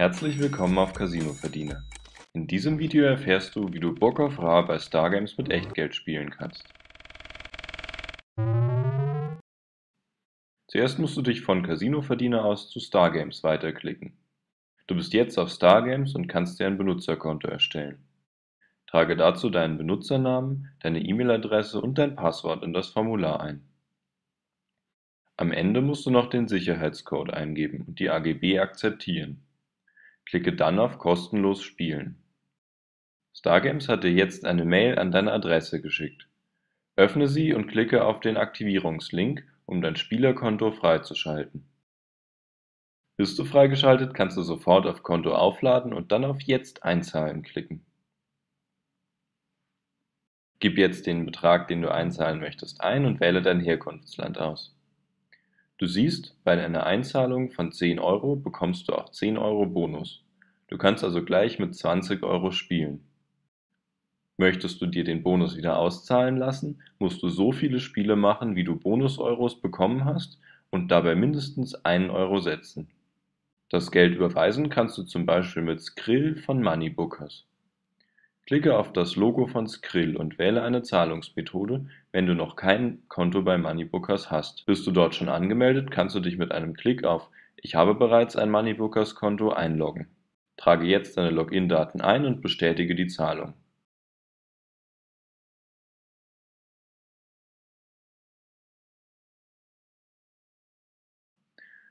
Herzlich willkommen auf Casino Verdiener. In diesem Video erfährst du, wie du Bock auf Ra bei Stargames mit Echtgeld spielen kannst. Zuerst musst du dich von Casino Verdiener aus zu Stargames weiterklicken. Du bist jetzt auf Stargames und kannst dir ein Benutzerkonto erstellen. Trage dazu deinen Benutzernamen, deine E-Mail-Adresse und dein Passwort in das Formular ein. Am Ende musst du noch den Sicherheitscode eingeben und die AGB akzeptieren. Klicke dann auf Kostenlos spielen. Stargames hat dir jetzt eine Mail an deine Adresse geschickt. Öffne sie und klicke auf den Aktivierungslink, um dein Spielerkonto freizuschalten. Bist du freigeschaltet, kannst du sofort auf Konto aufladen und dann auf Jetzt einzahlen klicken. Gib jetzt den Betrag, den du einzahlen möchtest, ein und wähle dein Herkunftsland aus. Du siehst, bei einer Einzahlung von 10 Euro bekommst du auch 10 Euro Bonus. Du kannst also gleich mit 20 Euro spielen. Möchtest du dir den Bonus wieder auszahlen lassen, musst du so viele Spiele machen, wie du Bonus-Euros bekommen hast und dabei mindestens einen Euro setzen. Das Geld überweisen kannst du zum Beispiel mit Skrill von Moneybookers. Klicke auf das Logo von Skrill und wähle eine Zahlungsmethode, wenn du noch kein Konto bei Moneybookers hast. Bist du dort schon angemeldet, kannst du dich mit einem Klick auf Ich habe bereits ein Moneybookers Konto einloggen. Trage jetzt deine Login-Daten ein und bestätige die Zahlung.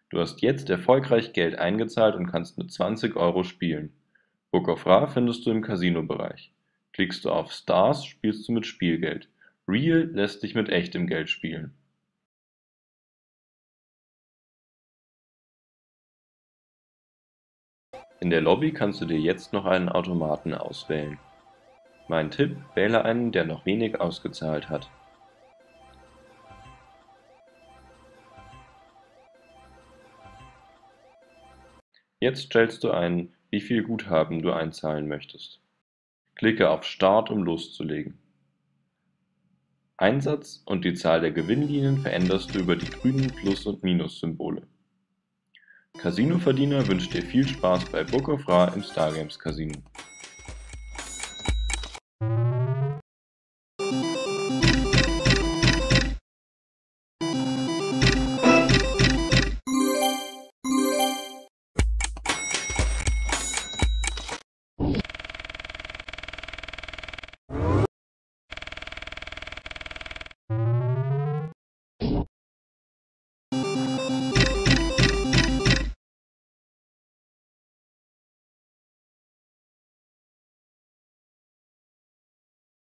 Du hast jetzt erfolgreich Geld eingezahlt und kannst mit 20 Euro spielen. Book of Ra findest du im Casino-Bereich. Klickst du auf Stars, spielst du mit Spielgeld. Real lässt dich mit echtem Geld spielen. In der Lobby kannst du dir jetzt noch einen Automaten auswählen. Mein Tipp, wähle einen, der noch wenig ausgezahlt hat. Jetzt stellst du ein, wie viel Guthaben du einzahlen möchtest. Klicke auf Start, um loszulegen. Einsatz und die Zahl der Gewinnlinien veränderst du über die grünen Plus- und Minus-Symbole. Casino-Verdiener wünscht dir viel Spaß bei Book of Ra im Stargames Casino.